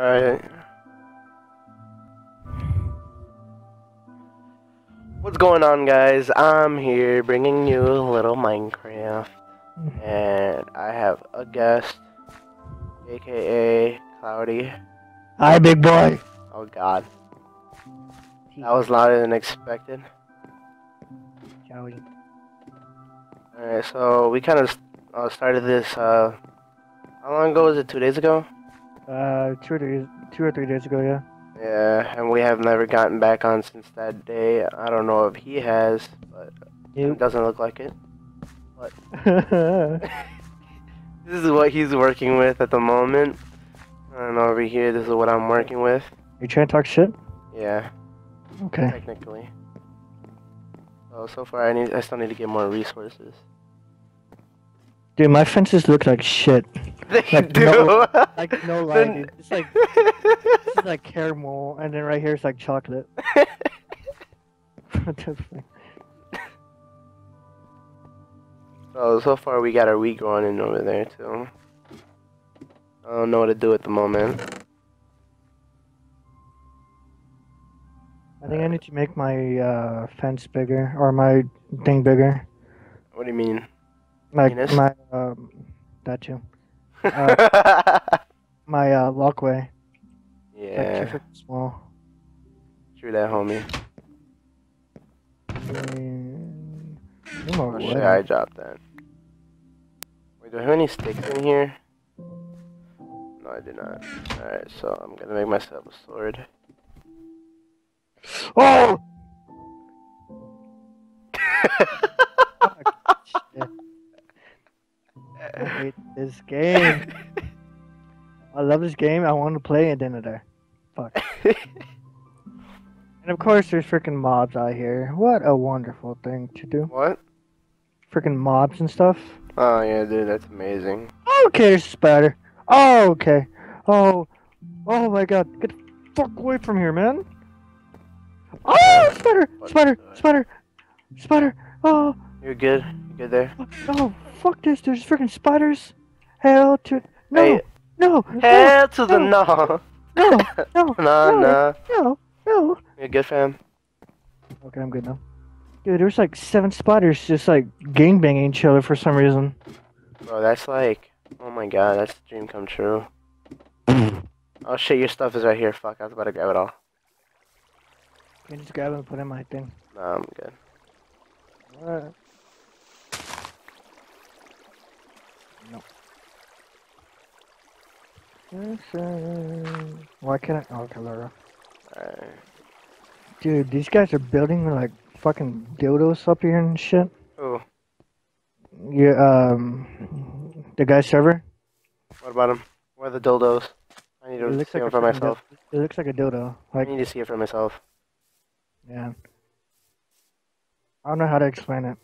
Alright. What's going on, guys? I'm here bringing you a little Minecraft. And I have a guest, aka Cloudy. Hi, big boy. Oh god. That was louder than expected. Joey. Alright, so we kind of uh, started this, uh, how long ago was it? Two days ago? Uh, two or three, two or three days ago, yeah. Yeah, and we have never gotten back on since that day. I don't know if he has, but it doesn't look like it. But This is what he's working with at the moment. And over here, this is what I'm working with. you trying to talk shit? Yeah, Okay. technically. So so far, I need I still need to get more resources. Dude, my fences look like shit. They Like, do. no- Like, no lie, Then- It's like, it's like caramel, and then right here it's like chocolate. So so far, we got our wheat growing in over there too. I don't know what to do at the moment. I think I need to make my uh, fence bigger, or my thing bigger. What do you mean? Penis? my, um, that too. Uh, My uh, walkway. Like yeah, small. true that, homie. No more Oh shit, I dropped that. Wait, do I have any sticks in here? No, I do not. Alright, so I'm gonna make myself a sword. Oh! Shit. I hate this game. I love this game. I want to play it, then it there. Fuck. And of course, there's freaking mobs out here. What a wonderful thing to do. what? Freaking mobs and stuff. Oh yeah, dude, that's amazing. Okay, spider. Oh, okay. Oh, oh my god. Get the fuck away from here, man. Oh, spider, spider, spider, spider. Oh, You're good? You're good there? oh, fuck this. There's freaking spiders. Hell to no, Hey, no, hell to the no! no, no, no, Nah, no, no, no. You're good, fam? Okay, I'm good now. Dude, there's like seven spiders just like gangbanging each other for some reason. Bro, that's like... Oh my god, that's a dream come true. Oh shit, your stuff is right here. Fuck, I was about to grab it all. Can you just grab it and put it in my thing? Nah, I'm good. Alright. No. Why can't I? Oh, okay, Laura. Dude, these guys are building like fucking dildos up here and shit. Oh. Yeah, um, the guy's server. what about him? Where are the dildos? I need to see like them for myself. It looks like a dildo. I need to see it for myself. yeah. I don't know how to explain it.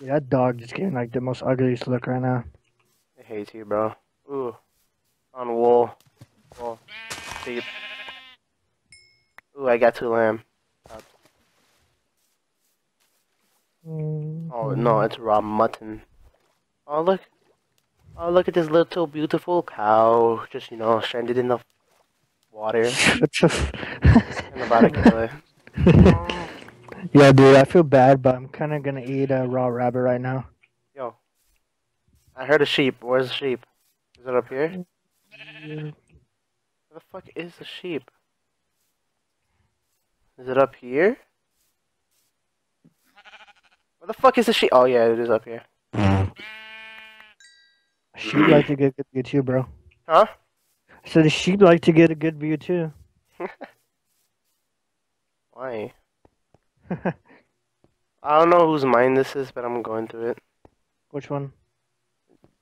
That dog is getting like the most ugliest look right now. I hate you, bro. Ooh. On wool. Wool. Sheep. Ooh, I got two lamb. Mm-hmm. Oh, no, it's raw mutton. Oh, look. Oh, look at this little beautiful cow. Just, you know, stranded in the water. The about to kill it. yeah, dude, I feel bad, but I'm kind of gonna eat a raw rabbit right now. Yo. I heard a sheep. Where's the sheep? Is it up here? Where the fuck is the sheep? Is it up here? Where the fuck is the sheep? Oh yeah, it is up here. Sheep like to get a good view too, bro. Huh? So the sheep like to get a good view too. Why? I don't know whose mind this is, but I'm going through it. Which one?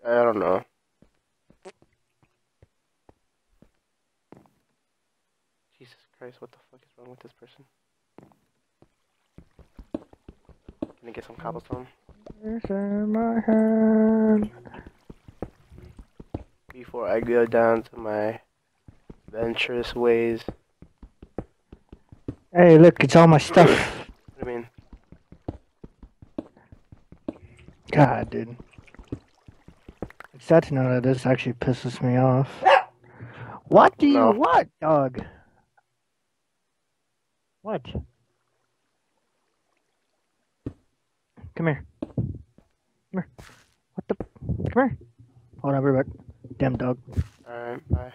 I don't know. Jesus Christ, what the fuck is wrong with this person? Can I get some cobblestone? It's in my hand. Before I go down to my adventurous ways. Hey, look, it's all my stuff. What do mean? God, dude. It's sad to know that this actually pisses me off. What do you No. want, dog? What? Come here. Come here. What the? Come here. Hold on, right back. Damn dog. Alright, bye.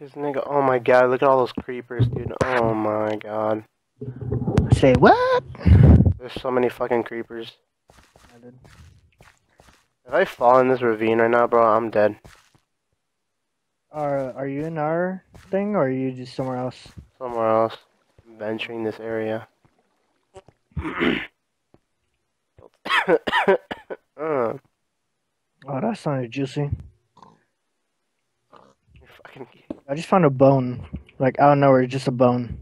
This nigga. Oh my god, look at all those creepers, dude. Oh my god. Say what? There's so many fucking creepers. If I fall in this ravine right now, bro, I'm dead. Are Are you in our thing, or are you just somewhere else? Somewhere else. I'm venturing this area. uh, Oh, that sounded juicy. you fucking I just found a bone, like I don't know nowhere, just a bone.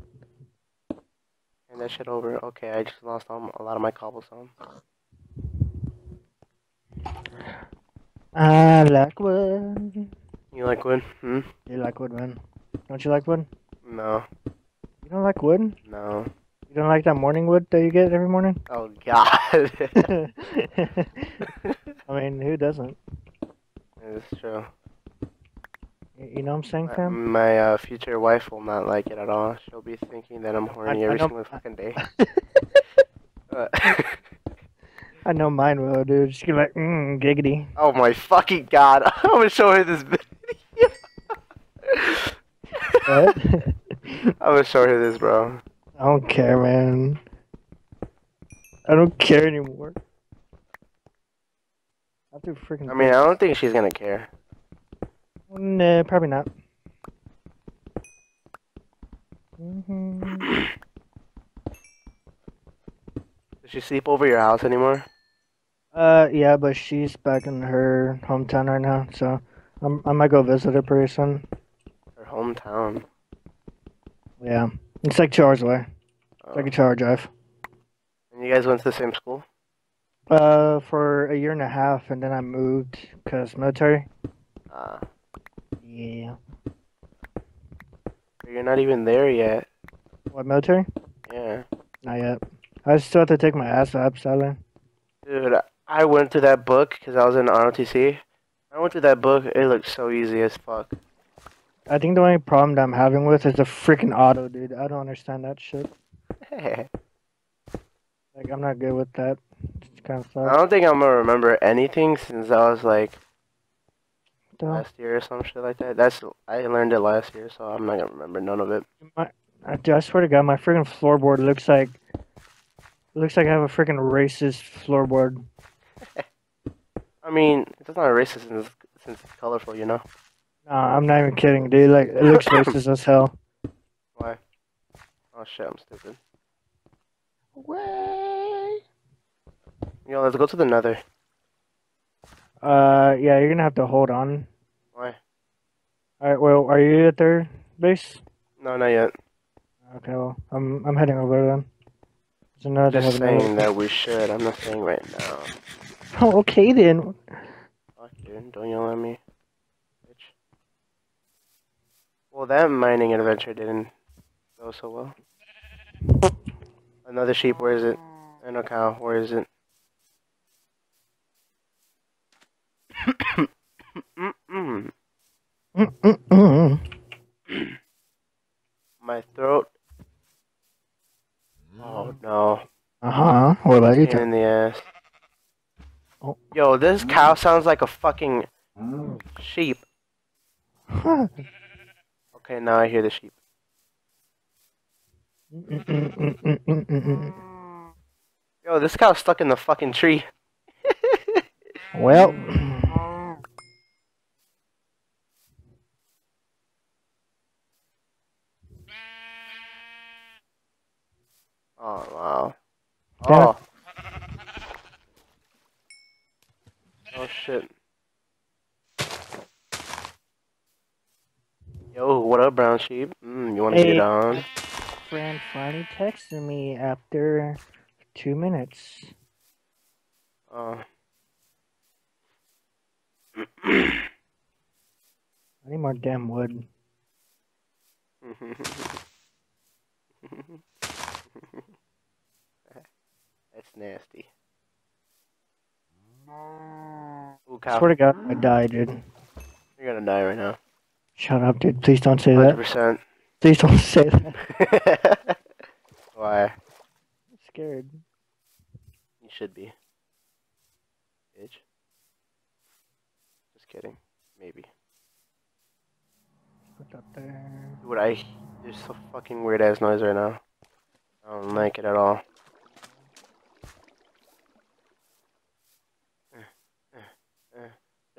hand that shit over. Okay, I just lost all, a lot of my cobblestone. I like wood. You like wood? Hmm? You like wood, man? Don't you like wood? No, You don't like wood? no. You don't like that morning wood that you get every morning? Oh god. I mean, who doesn't? it's true. You know what I'm saying, My, fam? my uh, future wife will not like it at all. She'll be thinking that I'm horny I every know- single fucking day. Uh, I know mine will, dude. She's gonna be like, mmm, giggity. oh my fucking god. I'm gonna show her this video. What? I'm gonna show her this, bro. I don't care, man. I don't care anymore. I have to freaking. I mean, I don't think she's gonna care. Nah, probably not. Mhm. Does she sleep over your house anymore? Uh, yeah, but she's back in her hometown right now, so I'm, I might go visit her pretty soon. Her hometown. Yeah, it's like two hours away. Oh. Like a two-hour drive. And you guys went to the same school? Uh, for a year and a half, and then I moved cause military. Uh, Yeah. you're not even there yet. What military? Yeah. Not yet. I still have to take my ASVAB, sadly. Dude, I went through that book because I was in ROTC. I went through that book. It looked so easy as fuck. I think the only problem that I'm having with is the freaking auto, dude. I don't understand that shit. Like, I'm not good with that. It's kind of I don't think I'm gonna remember anything since I was like What the hell? last year or some shit like that. That's I learned it last year, so I'm not gonna remember none of it. I, dude, I swear to God, my freaking floorboard looks like looks like I have a freaking racist floorboard. I mean, it's not racist since since it's colorful, you know. Nah, I'm not even kidding, dude. Like, it looks racist as hell. Why? Oh shit, I'm stupid. Way. Yo, let's go to the Nether. Uh, yeah, you're gonna have to hold on. Why? All right. Well, are you at their base? No, not yet. Okay. Well, I'm I'm heading over then. So now Just have saying that we should. I'm not saying right now. Oh, okay then. Fuck, dude. Don't yell at me. Bitch. Well, that mining adventure didn't go so well. Another sheep, where is it? And a cow, where is it? Mm-mm. Mm-mm-mm. My throat. Mm. Oh no. Uh huh. What about you? In the ass. Oh. Yo, this cow sounds like a fucking mm. sheep. Okay, now I hear the sheep. Yo, this cow's stuck in the fucking tree. well, mm Oh wow. Damn it. Oh. Oh shit. Yo, what up, brown sheep? Mm, you wanna Hey. get on? friend finally texted me after two minutes. Oh. I need more damn wood. That's nasty. Ooh, I cow. swear to God, I die, dude. You're gonna die right now. Shut up, dude. Please don't say that. 100%. Please don't say that. Why? I'm scared. You should be. Bitch. Just kidding. Maybe. What's up there? Dude, I. There's so fucking weird ass noise right now. I don't like it at all.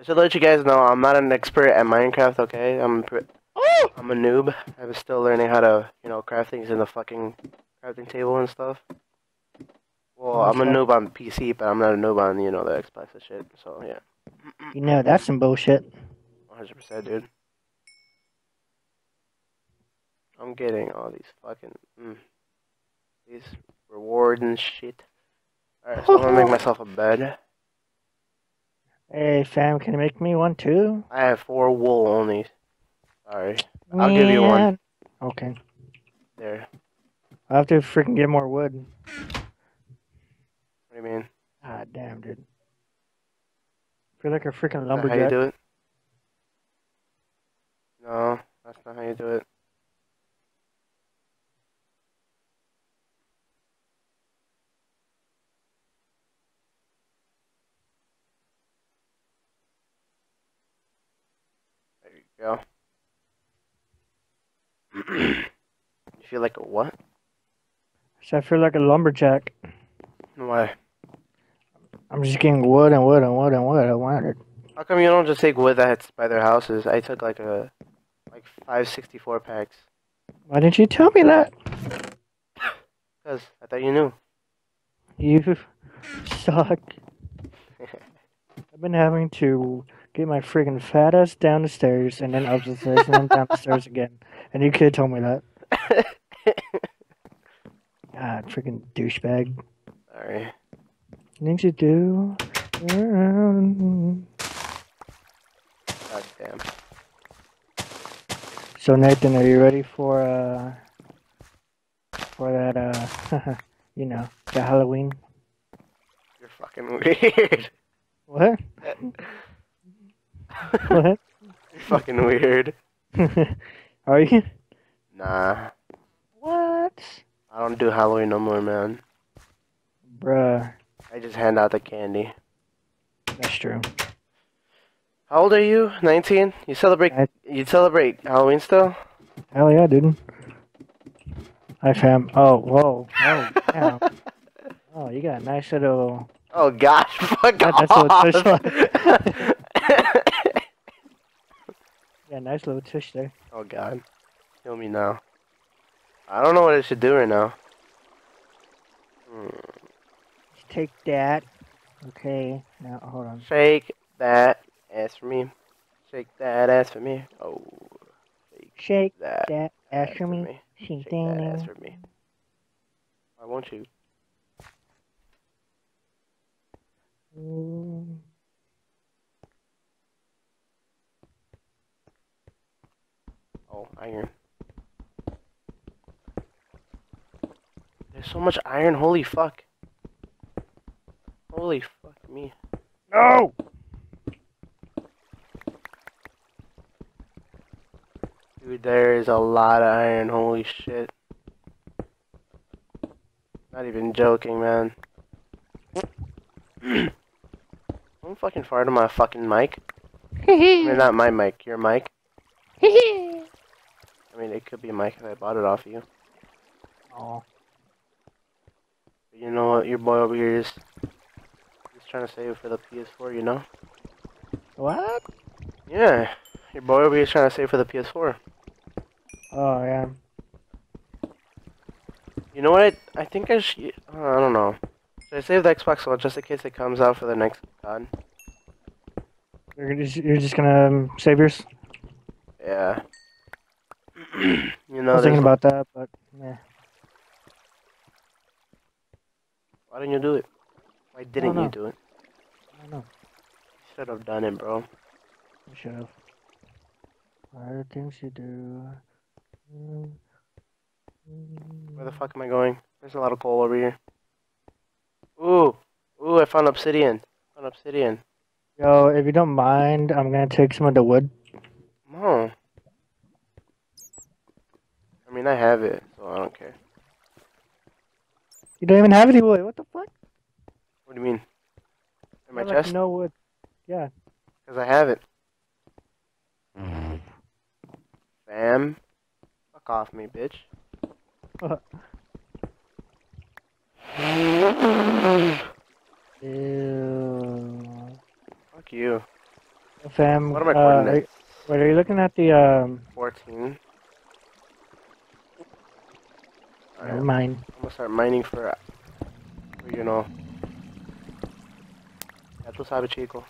To let you guys know, I'm not an expert at Minecraft, okay? I'm Oh! I'm a noob. I'm still learning how to, you know, craft things in the fucking crafting table and stuff. Well, I'm a noob on PC, but I'm not a noob on, you know, the Xbox and shit. So, yeah. You know, that's some bullshit. 100%, dude. I'm getting all these fucking, mm, these rewards and shit. Alright, so I'm gonna make myself a bed. Hey, fam, can you make me one too? I have four wool only. Sorry. I'll give you one. Okay. There. I have to freaking get more wood. What do you mean? Ah, damn, dude. feel like a freaking Is that how you do it? No, that's not how you do it. Go. you feel like a what? So I feel like a lumberjack. Why? I'm just getting wood and wood and wood and wood. I wanted. How come you don't just take wood that's by their houses? I took like a like five sixty four packs. Why didn't you tell me that? Cause I thought you knew. You suck. I've been having to get my freaking fat ass down the stairs and then up the stairs and then down the stairs again. And you could have told me that. God, freaking douchebag. Sorry. Things you do. God damn. So Nathan, are you ready for uh for that uh you know, the Halloween? You're fucking weird. What? What? You're fucking weird. are you? Nah. What? I don't do Halloween no more, man. Bruh, I just hand out the candy. that's true. How old are you? 19? You celebrate I- you celebrate Halloween still? Hell yeah, dude. Hi fam. Oh, whoa. Oh, damn. Oh, you got a nice little oh gosh, fuck That- that's off. what it's yeah, nice little tush there. oh god. Kill me now. I don't know what I should do right now. Hmm. Take that. Okay. Now hold on. Shake that ass for me. Shake that ass for me. Oh, Shake that that ass for me. Shake Shake that ass for me. Why won't you? Mm, Oh, iron. There's so much iron. Holy fuck. Holy fuck me. No! Dude, there is a lot of iron. Holy shit. Not even joking, man. Don't fucking fart on my fucking mic. I mean, not my mic, your mic. I mean, it could be mic if I bought it off you. oh, But you know what? Your boy over here is just trying to save it for the PS4, you know? what? Yeah. Your boy over here is trying to save for the PS4. Oh yeah. You know what? I, I think I should. Uh, I don't know. Should I save the Xbox One just in case it comes out for the next COD? You're just, you're just gonna um, save yours. Yeah. you know, I was thinking about that, but yeah. why didn't you do it? Why didn't you do it? I don't know. You should have done it, bro. You should have. The things you do? Where the fuck am I going? There's a lot of coal over here. Ooh, ooh! I found obsidian. Found obsidian. Yo, if you don't mind, I'm gonna take some of the wood. No. I mean, I have it, so I don't care. You don't even have any wood. What the fuck? What do you mean? In my I like, chest? no wood. Yeah. Because I have it. Bam. Fuck off me, bitch. Ew. Fuck you. Fam, What are my uh, coordinates? Wait, are you looking at the um? 14. Never I'm gonna start mining for, for you know. Ya tú sabes, chico.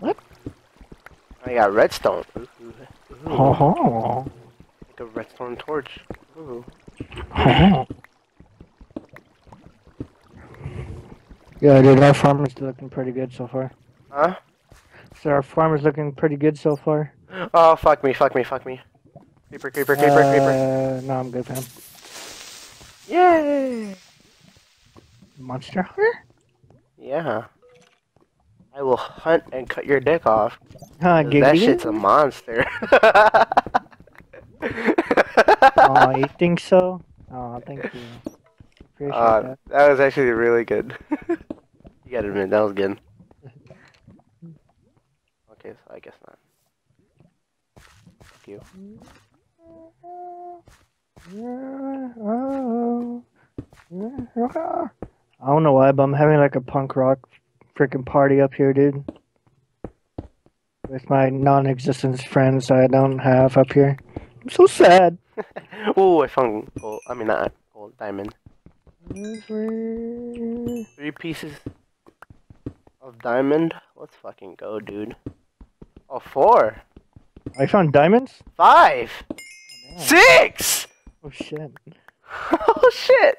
What? I got redstone. Ooh, ooh, ooh. Oh. Like a redstone torch. Ooh. oh. Yeah, dude, our farm is looking pretty good so far. Huh? So our farm is looking pretty good so far. Oh, fuck me, fuck me, fuck me. Creeper, creeper, creeper, creeper. Uh, no, I'm good, fam. Yay! Monster Hunter? Yeah. I will hunt and cut your dick off. Huh, that shit's a monster. Oh, you think so? Oh, thank you. Appreciate Uh, that. that was actually really good. you gotta admit, that was good. Okay, so I guess not. Fuck you. I don't know why, but I'm having like a punk rock freaking party up here, dude. With my non-existent friends I don't have up here. I'm so sad. oh, I found gold. I mean, not gold, diamond. Three pieces of diamond. Let's fucking go, dude. Oh, four. I found diamonds. Five. Oh, Damn. Six! Oh shit. oh, shit.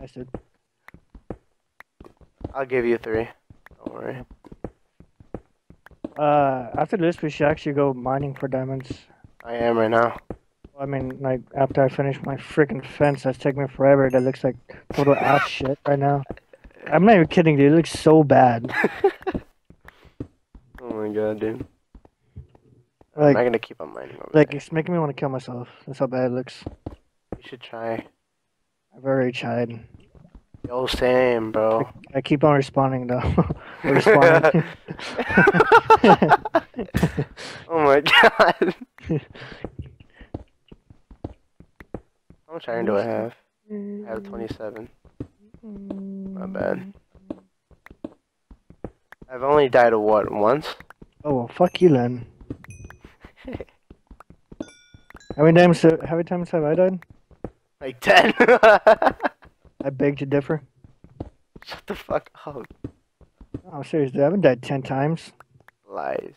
Nice, dude. I'll give you three. Don't worry. Uh, after this, we should actually go mining for diamonds. I am right now. I mean, like after I finish my freaking fence, that's taking me forever. That looks like total ass shit right now. I'm not even kidding, dude. It looks so bad. Oh my god, dude. I'm Like, not gonna keep on mining over like there. it's making me want to kill myself. That's how bad it looks. You should try. I've already tried. Yo, same, bro. I keep on respawning though. respawning. oh my god. How much iron do I have? I have 27. Not bad. I've only died of what, once? Oh well, fuck you then. How many times? How many times have I died? Like 10? I beg to differ. Shut the fuck up. Oh, seriously, I haven't died ten times. Lies.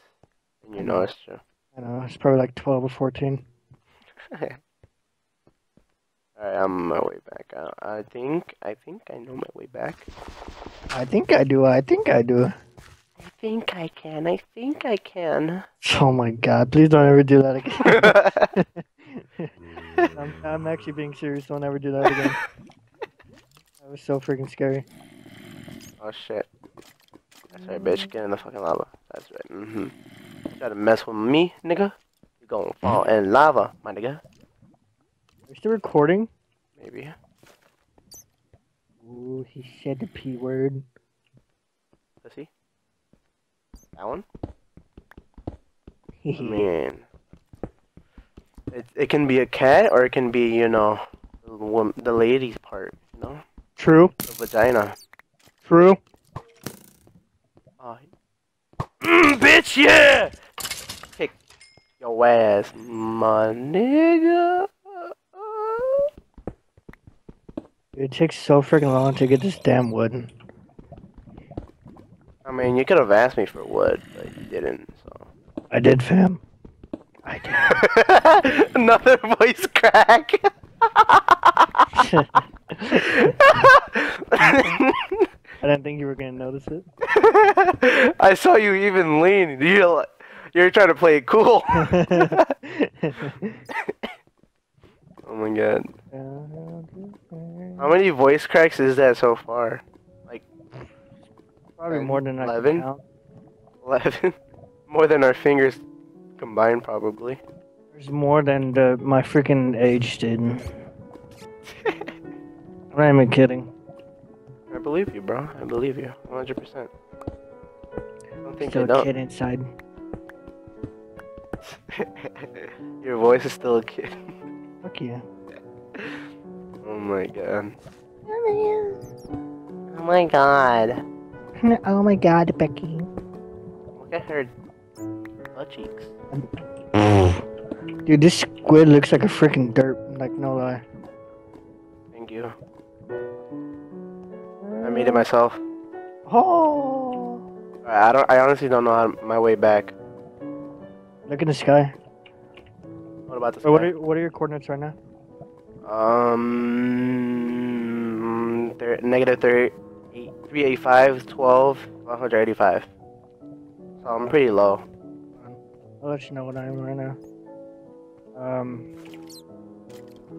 And you know it's true. I know it's probably like twelve or fourteen. Alright, I'm on my way back out. I think, I think I know my way back. I think I do. I think I do. I think I can, I think I can. Oh my god! Please don't ever do that again. I'm, I'm actually being serious. Don't ever do that again. That was so freaking scary. oh shit. That's right, bitch. Get in the fucking lava. That's right. Mm-hmm. Try to mess with me, nigga. You're gonna fall in lava, my nigga. Are you still recording? Maybe. Ooh, he said the p word. Pussy. That one? I mean, it, it can be a cat or it can be, you know, the, the lady's part, you know? True. The vagina. True. Oh. Mm, bitch, yeah! Kick your ass, my nigga. It takes so freaking long to get this damn wood. I mean, you could have asked me for wood, but you didn't, so. I did, fam. I did. Another voice crack. I didn't think you were gonna notice it. I saw you even lean. You're, you're trying to play it cool. Oh my god. How uh, many voice cracks is that so far? Like probably more than 11? 11? More than our fingers combined, probably. There's more than the, my freaking age did. I'm not even kidding. I believe you, bro. I believe you. 100%. I don't think Still you a don't. kid inside. Your voice is still a kid. Fuck you. Oh my god. Oh my god. Oh my god, Becky. Look at her butt cheeks. Dude, this squid looks like a freaking dirt. Like, no lie. Thank you. I made it myself. Oh! I don't. I honestly don't know how my way back. Look in the sky. What about the Wait, what, are, what are your coordinates right now? Um, thir- negative 30, 385, 12, 185. So I'm pretty low. I'll let you know what I am right now. Um,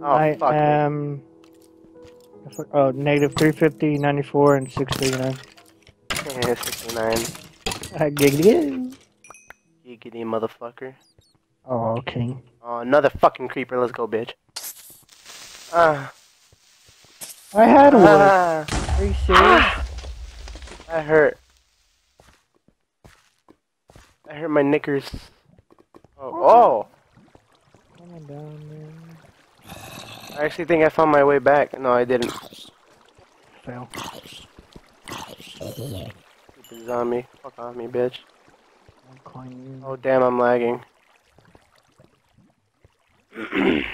Oh, I fuck me. am. Oh, negative 350, 94, and 639. Yeah, 69. Uh, giggity. Giggity motherfucker. Oh, okay. Oh, another fucking creeper. Let's go, bitch. Ah. I had one. ah. Are you serious? That hurt. I hurt my knickers. Oh, oh! Come on down. I actually think I found my way back. No, I didn't. Fail. Stupid zombie. Fuck off me, bitch. Oh, damn, I'm lagging. I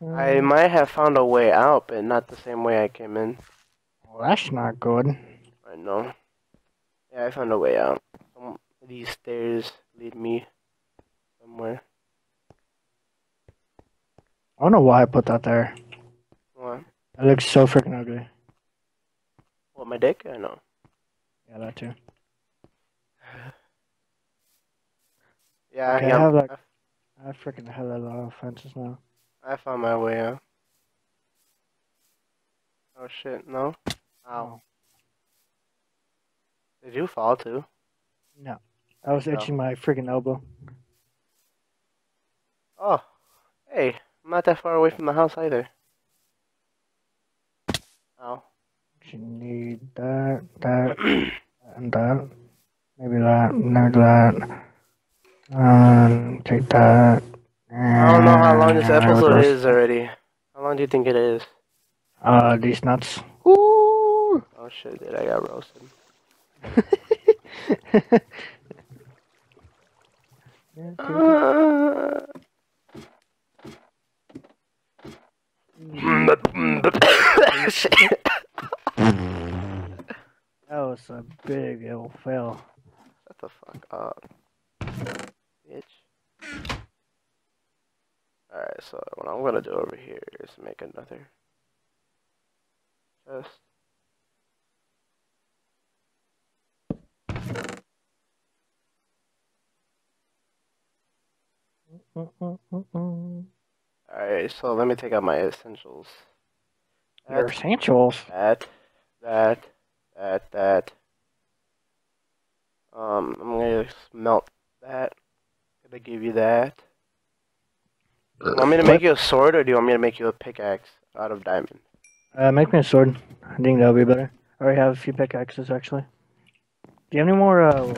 mm-hmm. might have found a way out, but not the same way I came in. Well, that's not good. I know. Yeah, I found a way out. Some, these stairs lead me somewhere. I don't know why I put that there. What? It looks so freaking ugly. What, my dick? I know. Yeah, that too. Yeah, Okay, I have, like- I- I freaking have a lot of fences now. I found my way out. Oh shit, no? Ow. Did you fall too? No. I was No. itching my freaking elbow. Oh, hey, I'm not that far away from the house either. Oh. You need that, that, and that. Maybe that, maybe that. Um, take that. I don't know how long this episode is already. How long do you think it is? Uh, these nuts. Ooh! Oh shit, dude, I got roasted. That was a big ill fail. Shut the fuck up, bitch. Alright, so what I'm gonna do over here is make another chest. Alright, so let me take out my essentials. Your That, essentials. that, that, that, that. Um, I'm gonna smelt that. Gonna give you that. You want me to make you a sword, or do you want me to make you a pickaxe out of diamond? Uh, make me a sword. I think that'll be better. I already have a few pickaxes actually. Do you have any more uh,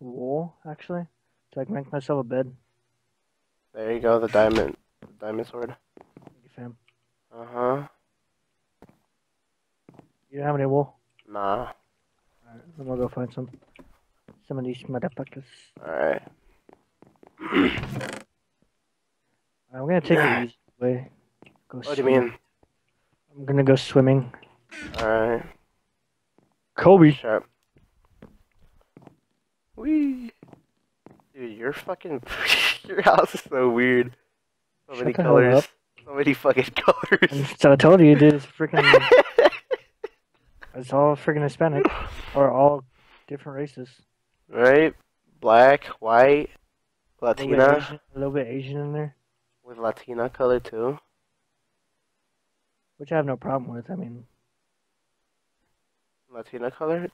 wool actually? So I can make myself a bed. There you go, the diamond, diamond sword. Thank you, fam. Uh huh. You don't have any wool? Nah. Alright, I'm gonna go find some. Some of these motherfuckers. Alright. I'm gonna take it easy way. Go What do you mean? I'm gonna go swimming. Alright. Kobe. Sharp. Wee. Dude, you're fucking your house is so weird. So Shut many colors. So many fucking colors. So I told you, dude, it's freaking. it's all freaking Hispanic, or all different races. right? Black, white, A little, bit Latina Asian, a little bit Asian in there, with Latina color too. which I have no problem with. I mean, Latina color.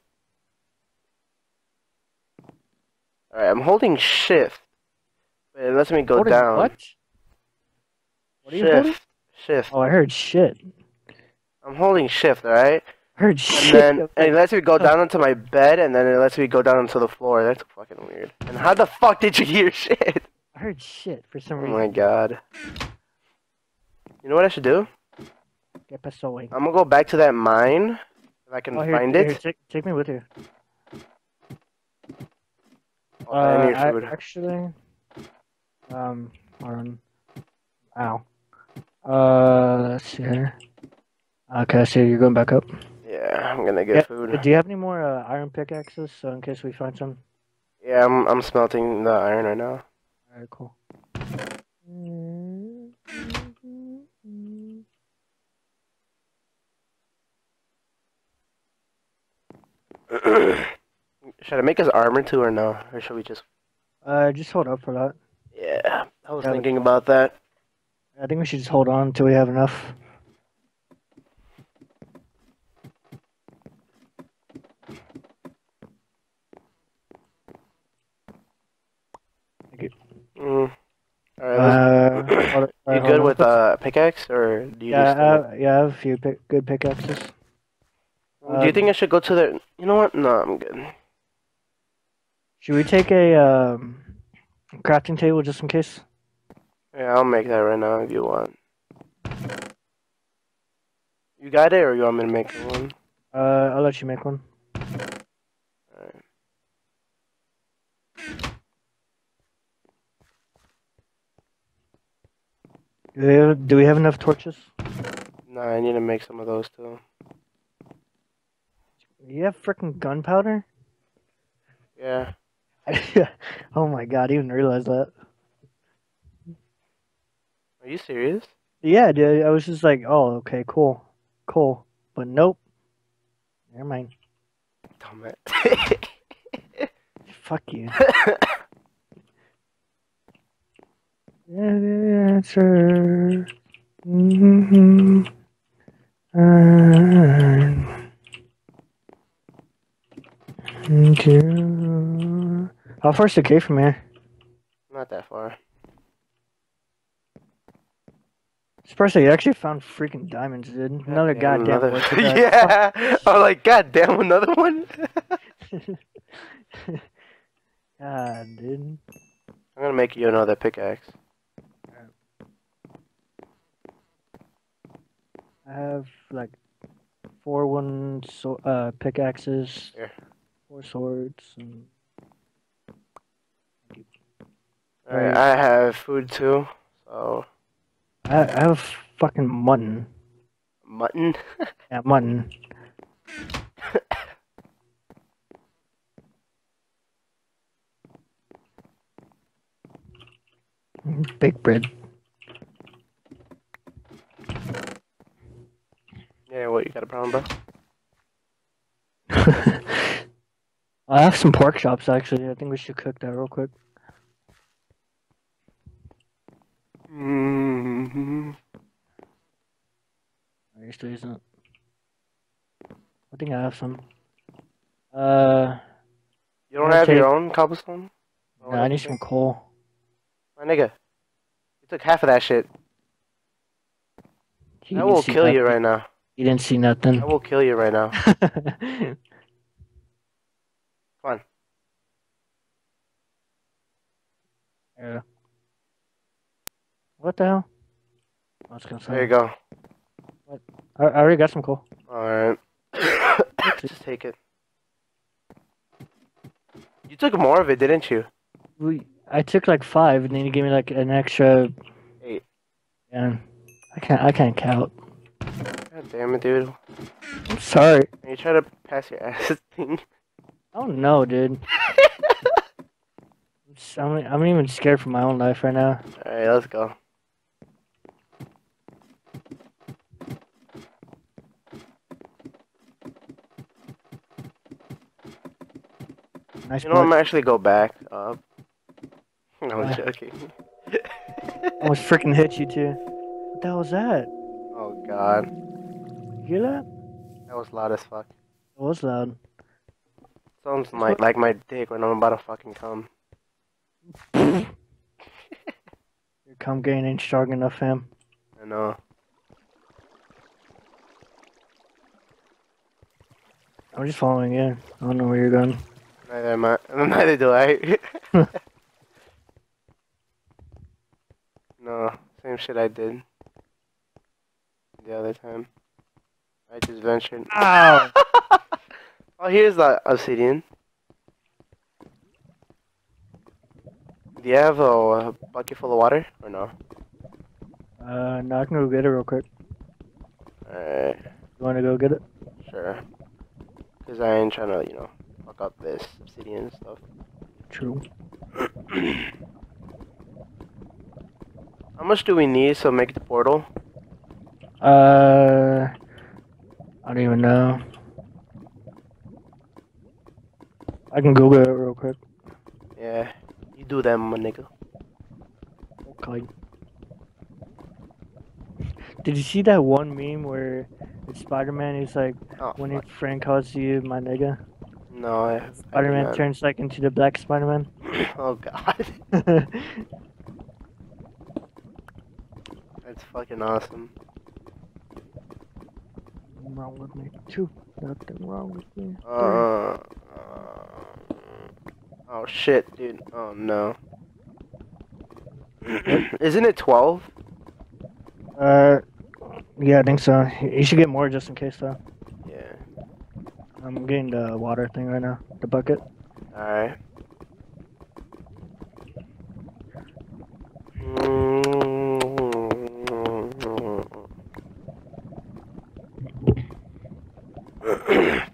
Alright, I'm holding shift. But it lets me go holding down. What? What are you shift. holding? Shift. Oh, I heard shit. I'm holding shift, alright? I heard And shit. then and it lets me go down onto my bed and then it lets me go down onto the floor. That's fucking weird. And how the fuck did you hear shit? I heard shit for some reason. Oh my god. You know what I should do? ¿Qué pasó, güey? I'm gonna go back to that mine if I can Oh, here, find here, it. take, take me with you. Oh, I Uh, I- actually, um, on. Ow. Uh, let's see here. Okay, so you're going back up. Yeah, I'm gonna get Yeah, food. Do you have any more uh, iron pickaxes? So in case we find some. Yeah, I'm I'm smelting the iron right now. Alright, cool. should I make his armor too or no? Or should we just Uh, just hold up for that. Yeah. I was Yeah. thinking about that. I think we should just hold on until we have enough. Mm. Alright, let's Uh, hold- You alright, hold good on. with uh pickaxe or do you Yeah, just uh, yeah, I have a few pick, good pickaxes. do you think I should go to the you know what? No, I'm good. Should we take a um, crafting table just in case? Yeah, I'll make that right now if you want. You got it or you want me to make one? Uh, I'll let you make one. Alright. Do we have, do we have enough torches? Nah, I need to make some of those too. You have freaking gunpowder? Yeah. oh my god, I didn't realize that. Are you serious? Yeah, dude, I was just like, oh, okay, cool, cool, but nope. Never mind. Damn it. Fuck you. Answer. Mm-hmm. And How far's the cave from here? Not that far. Surprised you actually found freaking diamonds, dude. Another Damn, goddamn another- yeah. I'm like, goddamn, another one. God, dude. I'm gonna make you another pickaxe. I have like four one so uh pickaxes, Here. Four swords, and Alright, I have food too. So I, I have fucking mutton. mutton. Yeah, mutton. Big bread. Yeah, what you got a problem, bro? I have some pork chops actually. I think we should cook that real quick. Mm-hmm. There isn't. I think I have some. Uh, You don't have take- your own cobblestone? No, I need some coal. My nigga, you took half of that shit. You I will kill you right now. You didn't see nothing. I will kill you right now. Come on. Yeah. What the hell? I was gonna say. There you go. I, I already got some coal. Alright. Just take it. You took more of it, didn't you? We, I took like five, and then you gave me like an extra. Eight. Yeah. I can't. I can't count. God damn it, dude. I'm sorry. Are you trying to pass your ass thing? Oh no, dude. I'm I'm, even scared for my own life right now. Alright, let's go. Nice You know, I'm actually go back up. I was Uh. joking. Almost freaking hit you too. What the hell was that? oh god, You hear that? that was loud as fuck. It was loud. Sounds like like my dick when I'm about to fucking come. Your cum gain ain't strong enough, fam. I know. I'm just following you. I don't know where you're going. Neither am I. Neither do I. no, same shit I did the other time. I just ventured. Ow! Oh, here's the obsidian. Do you have a bucket full of water or no? uh, no, I can go get it real quick. Alright, You wanna go get it? sure. Cause I ain't trying to, you know, fuck up this obsidian and stuff. True. How much do we need to make the portal? Uh, I don't even know. I can Google it real quick. Yeah, do that, my nigga. Okay. Did you see that one meme where Spider-Man? is like, Oh, when your friend calls you my nigga, No, I, I Spider-Man not. turns like into the Black Spider-Man. Oh god, that's fucking awesome. Nothing wrong with me too. Nothing wrong with me. Uh, uh, oh shit, dude. Oh no. Isn't it 12? Uh, yeah, I think so. You should get more just in case though. Yeah. I'm getting the water thing right now, the bucket. Alright.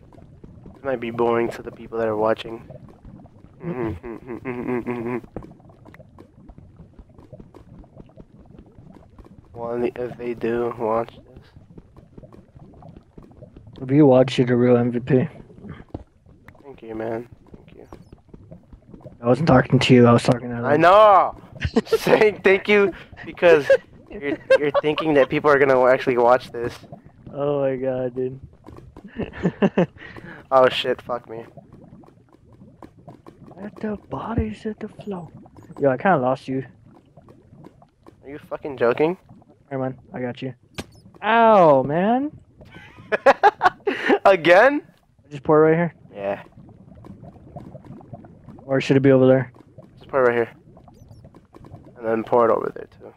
Might be boring to the people that are watching. Mm-hmm. Mm-hmm. Mm-hmm. well, if they do watch this, If you watch, you're the real MVP. thank you, man. Thank you. I wasn't talking to you. I was talking to. You. I know. Saying thank you because you're you're thinking that people are gonna actually watch this. Oh my god, dude. Oh shit! Fuck me. Let the bodies hit the floor. Yo, I kind of lost you. Are you fucking joking? Never mind, I got you. Ow, man. Again? Just pour it right here, Yeah. or should it be over there? Just pour it right here. And then pour it over there too.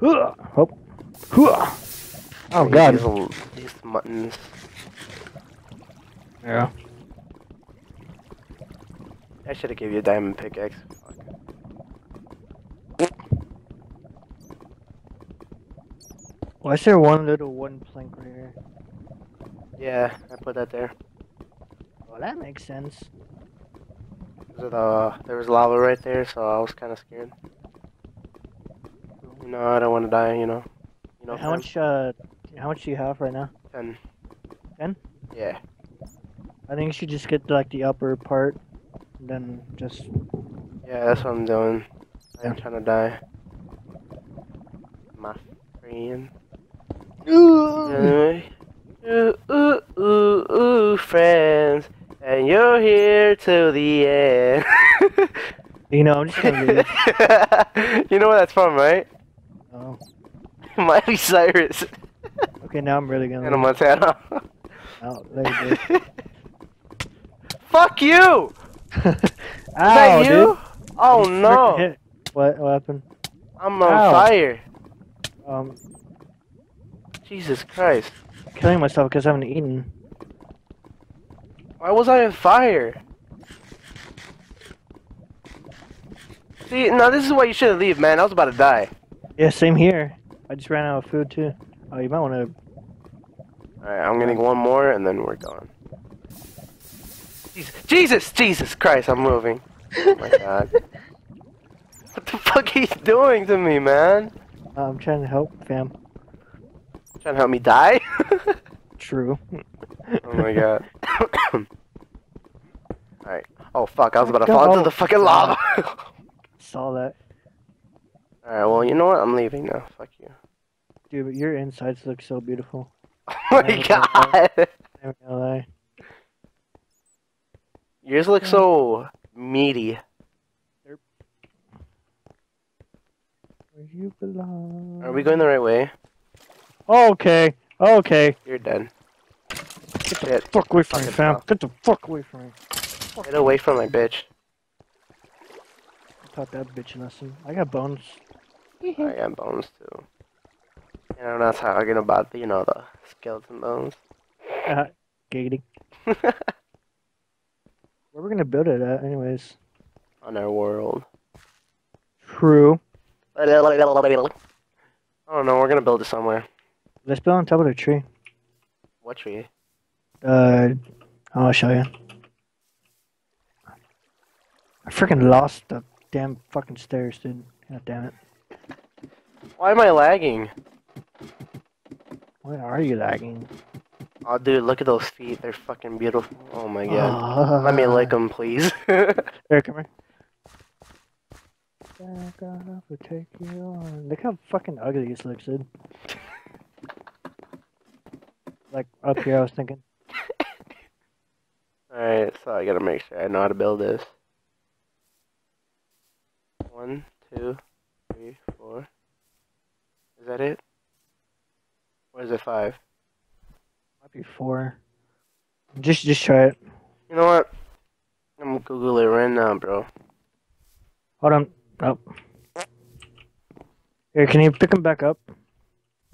Hooah! Oh, Hooah! Oh god. These, l- these muttons. Yeah. I should have gave you a diamond pickaxe. Fuck. Why is there one little one plank right here? Yeah, I put that there. Well, that makes sense. 'Cause of the, there was lava right there, so I was kind of scared. You know, I don't want to die. You know. You know. how much? Uh, how much do you have right now? Ten. Ten? Yeah. I think you should just get like the upper part, and then just. Yeah, that's what I'm doing. I'm trying to die. My friend. Ooh. Ooh, ooh, ooh, ooh, friends. And you're here till the end. You know, I'm just gonna leave. you know where that's from, right? oh. Miley Cyrus. Okay, now I'm really gonna. Hannah. Montana. Oh, there you go. Fuck you! Is Ow, that dude. you? Oh You freaking no! What, what happened? I'm on Ow. fire. Um, Jesus Christ. killing myself because I haven't eaten. Why was I on fire? See, now this is why you shouldn't leave, man. I was about to die. Yeah, same here. I just ran out of food too. Oh, you might want to. Alright, I'm getting one more and then we're gone. Jesus, Jesus, Jesus Christ, I'm moving. Oh my god. What the fuck he's doing to me, man? Uh, I'm trying to help, fam. Trying to help me die? True. oh my god. Alright. Oh fuck, I was about to fall into the fucking lava. Saw that. Alright, well, you know what? I'm leaving now. Fuck you. Dude, but your insides look so beautiful. Oh my god! I'm gonna lie. Yours look so meaty. Where you belong. Are we going the right way? Okay. Okay. You're dead. Get the Shit. fuck away from me, fam. Get the fuck away from me. Get away from my bitch. I taught that bitch a lesson. I got bones. I got bones too. And I'm not talking about, the, you know, the skeleton bones. Uh, giggity. Where we gonna build it at, anyways? On our world. True. I don't know, we're gonna build it somewhere. Let's build on top of the tree. What tree? Uh, I'll show you. I freaking lost the damn fucking stairs, dude. God damn it. Why am I lagging? Why are you lagging? Oh, dude, look at those feet. They're fucking beautiful. Oh my god. Ah. Let me lick them, please. Here, come here. Back off or take you on. Look how fucking ugly this looks, dude. Like up here, I was thinking. Alright, so I gotta make sure I know how to build this. One, two, three, four. Is that it? Or is it five? Might be four. Just, just try it. You know what? I'm gonna Google it right now, bro. Hold on. Oh. Here, can you pick them back up?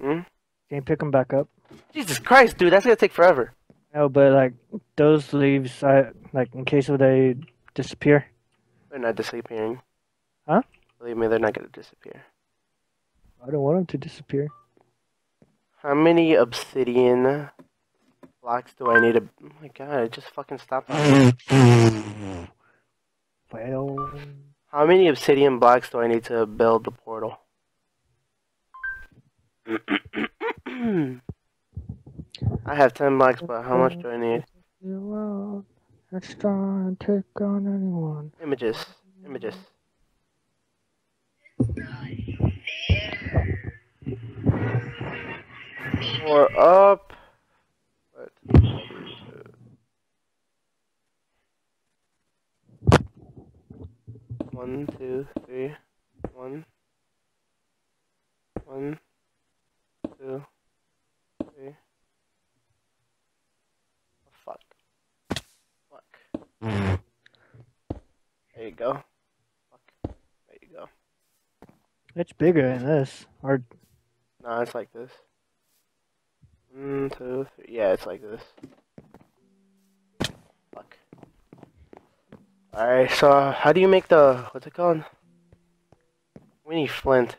Hmm? Can you pick them back up? Jesus Christ, dude, that's gonna take forever. No, but like those leaves, I like in case of they disappear. They're not disappearing. Huh? Believe me, they're not gonna disappear. I don't want them to disappear. How many obsidian blocks do I need to? Oh my god, I just fucking stopped. Well, How many obsidian blocks do I need to build the portal? I have 10 blocks, but how much do I need? Let's try and take on anyone. Images. Images. Four up. What? One, two, three. One. One. Two. Three. Oh, fuck. Fuck. There you go. Fuck. There you go. It's bigger than this. Or No, it's like this. One, two, three. Yeah, it's like this. Fuck. Alright, so how do you make the. What's it called? We need flint.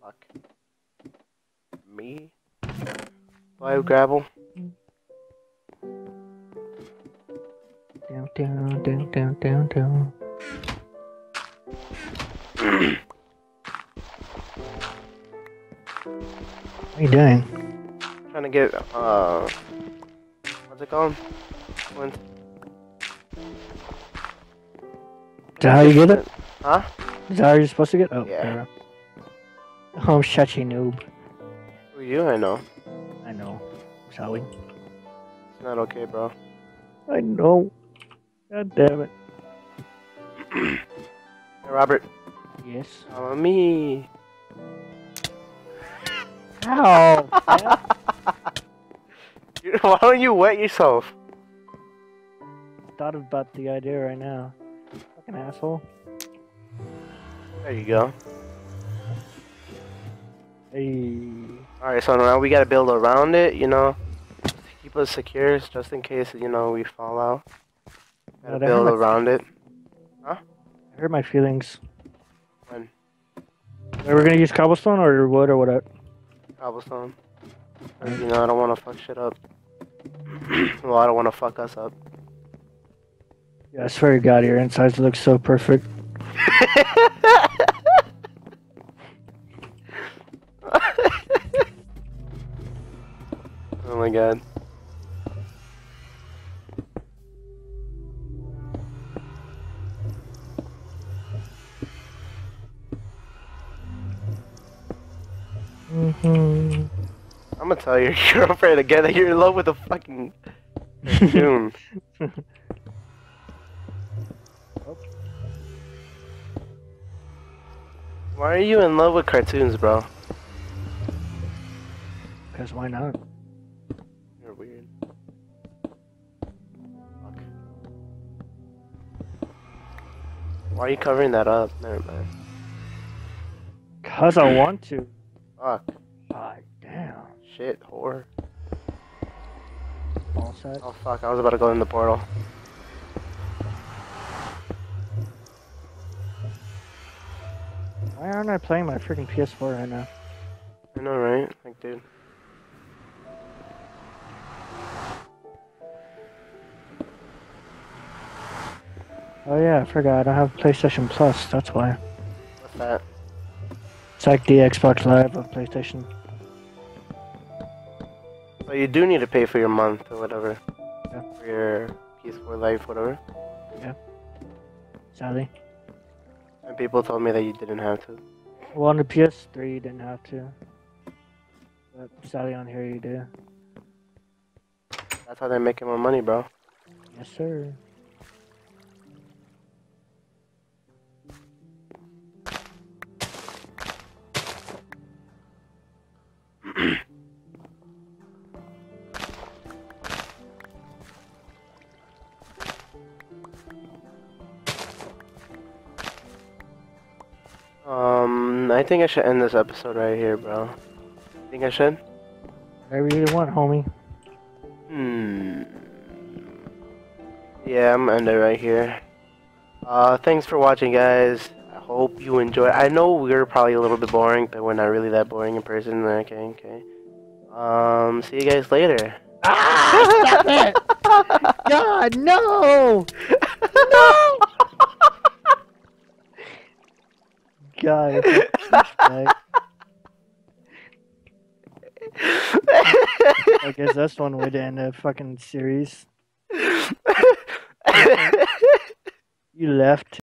Fuck. Me? Bio gravel? down, down, down, down, down, down. What are you doing? Trying to get, uh. What's it called? That how you get it? Huh? Is that how you're supposed to get? Oh, Yeah. Oh, Shachi noob. Who you? I know. I know. Sorry. It's not okay, bro. I know. God damn it. Hey, Robert. Yes. Follow me. Ow! Why don't you wet yourself? Thought about the idea right now. Fucking asshole. There you go. Hey. Alright, so now we gotta build around it, you know, to keep us secure, just in case, you know, we fall out. Gotta that build around it. Huh? I hurt my feelings. When? Are we gonna use cobblestone or wood or whatever? Cobblestone. You know, I don't wanna fuck shit up. well, I don't wanna fuck us up. Yeah, I swear to God, your insides look so perfect. oh my god. Tell your girlfriend again that you're in love with a fucking cartoon. Why are you in love with cartoons, bro? Because why not? You're weird. Fuck. Why are you covering that up? Never mind. Because I want to. Fuck. Shit, whore. All set. Oh fuck, I was about to go in the portal. Why aren't I playing my freaking PS4 right now? I know, right? Like, dude. Oh yeah, I forgot. I don't have PlayStation Plus. That's why. What's that? It's like the Xbox Live of PlayStation. So you do need to pay for your month or whatever. Yeah. For your PS4 life, whatever. Yeah. Sadly. And people told me that you didn't have to. Well, on the PS3 you didn't have to. But sadly on here you do. That's how they're making more money, bro. Yes, sir. Think I should end this episode right here, bro. Think I should? Whatever you want, homie. Hmm. Yeah, I'm gonna end it right here. Uh, thanks for watching, guys. I hope you enjoy. I know we're probably a little bit boring, but we're not really that boring in person. Okay, okay. Um, see you guys later. Ah! Stop it! God, no! No! God, it's a douchebag. I guess that's one way to end a fucking series. You left.